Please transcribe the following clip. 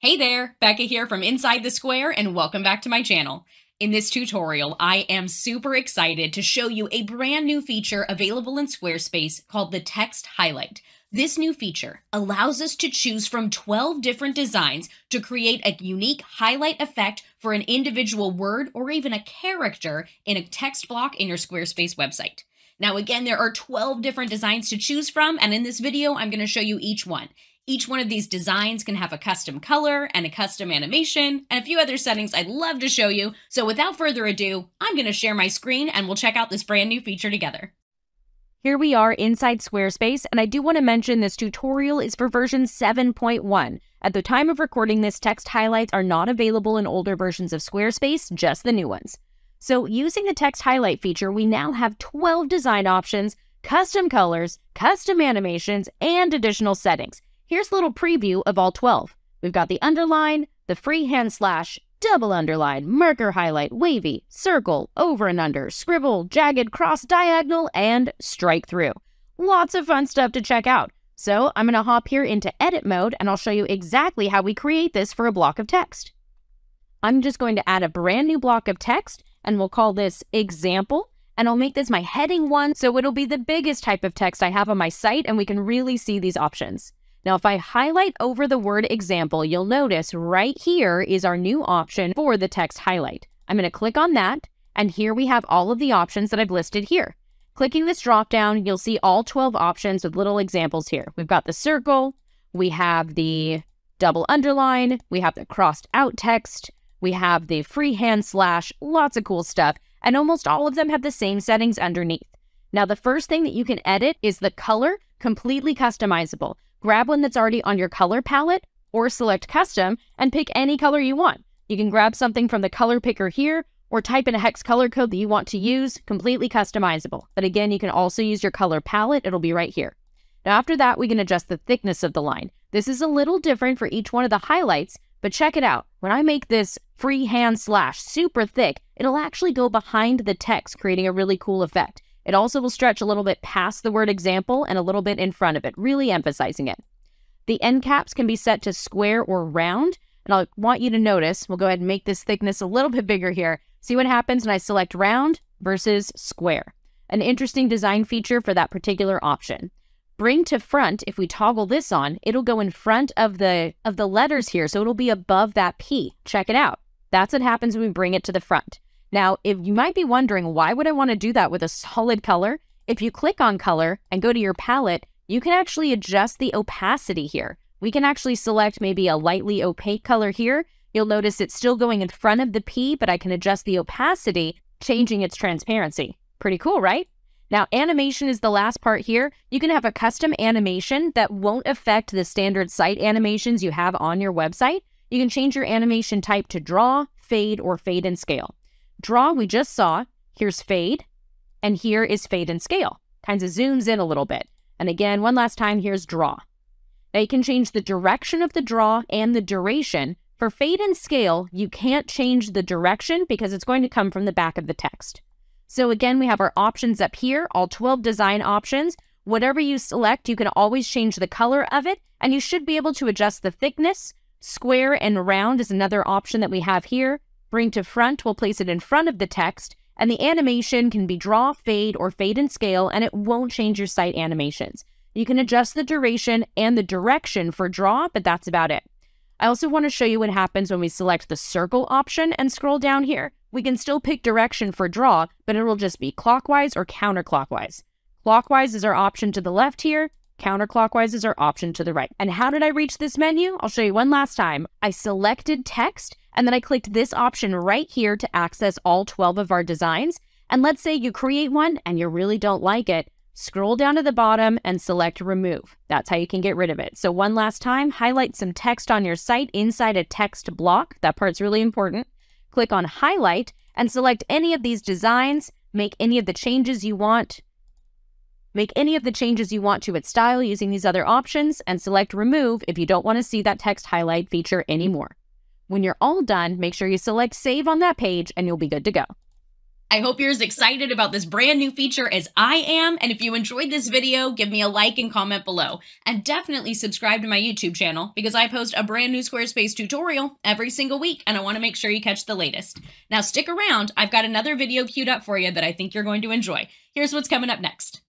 Hey there, Becca here from Inside the Square and welcome back to my channel. In this tutorial, I am super excited to show you a brand new feature available in Squarespace called the Text Highlight. This new feature allows us to choose from 12 different designs to create a unique highlight effect for an individual word or even a character in a text block in your Squarespace website. Now, again, there are 12 different designs to choose from, and in this video, I'm going to show you each one. Each one of these designs can have a custom color and a custom animation and a few other settings I'd love to show you. So without further ado, I'm going to share my screen and we'll check out this brand new feature together. Here we are inside Squarespace, and I do want to mention this tutorial is for version 7.1. At the time of recording this, text highlights are not available in older versions of Squarespace, just the new ones. So using the text highlight feature, we now have 12 design options, custom colors, custom animations, and additional settings. Here's a little preview of all 12. We've got the underline, the freehand slash, double underline, marker highlight, wavy, circle, over and under, scribble, jagged, cross, diagonal, and strike through. Lots of fun stuff to check out. So I'm going to hop here into edit mode and I'll show you exactly how we create this for a block of text. I'm just going to add a brand new block of text and we'll call this example and I'll make this my heading one so it'll be the biggest type of text I have on my site and we can really see these options. Now, if I highlight over the word example, you'll notice right here is our new option for the text highlight. I'm going to click on that, and here we have all of the options that I've listed here. Clicking this drop down, you'll see all 12 options with little examples here. We've got the circle, we have the double underline, we have the crossed out text, we have the freehand slash, lots of cool stuff, and almost all of them have the same settings underneath. Now, the first thing that you can edit is the color, completely customizable grab one that's already on your color palette or select custom and pick any color you want. You can grab something from the color picker here or type in a hex color code that you want to use, completely customizable. But again, you can also use your color palette. It'll be right here. Now after that, we can adjust the thickness of the line. This is a little different for each one of the highlights, but check it out. When I make this freehand slash super thick, it'll actually go behind the text, creating a really cool effect. It also will stretch a little bit past the word example and a little bit in front of it, really emphasizing it. The end caps can be set to square or round, and I want you to notice, we'll go ahead and make this thickness a little bit bigger here. See what happens when I select round versus square. An interesting design feature for that particular option. Bring to front, if we toggle this on, it'll go in front of the of the letters here, so it'll be above that P. Check it out. That's what happens when we bring it to the front. Now, if you might be wondering, why would I want to do that with a solid color? If you click on color and go to your palette, you can actually adjust the opacity here. We can actually select maybe a lightly opaque color here. You'll notice it's still going in front of the P, but I can adjust the opacity, changing its transparency. Pretty cool, right? Now, animation is the last part here. You can have a custom animation that won't affect the standard site animations you have on your website. You can change your animation type to draw, fade, or fade and scale. Draw, we just saw. Here's fade, and here is fade and scale. Kind of zooms in a little bit. And again, one last time, here's draw. Now you can change the direction of the draw and the duration. For fade and scale, you can't change the direction because it's going to come from the back of the text. So again, we have our options up here, all 12 design options. Whatever you select, you can always change the color of it, and you should be able to adjust the thickness. Square and round is another option that we have here. Bring to front will place it in front of the text, and the animation can be draw, fade, or fade and scale, and it won't change your site animations. You can adjust the duration and the direction for draw, but that's about it. I also want to show you what happens when we select the circle option and scroll down here. We can still pick direction for draw, but it will just be clockwise or counterclockwise. Clockwise is our option to the left here, counterclockwise is our option to the right. And how did I reach this menu? I'll show you one last time. I selected text and then I clicked this option right here to access all 12 of our designs. And let's say you create one and you really don't like it. Scroll down to the bottom and select remove. That's how you can get rid of it. So one last time, highlight some text on your site inside a text block. That part's really important. Click on highlight and select any of these designs. Make any of the changes you want. Make any of the changes you want to its style using these other options and select remove if you don't want to see that text highlight feature anymore. When you're all done, make sure you select Save on that page and you'll be good to go. I hope you're as excited about this brand new feature as I am, and if you enjoyed this video, give me a like and comment below. And definitely subscribe to my YouTube channel, because I post a brand new Squarespace tutorial every single week, and I want to make sure you catch the latest. Now stick around, I've got another video queued up for you that I think you're going to enjoy. Here's what's coming up next.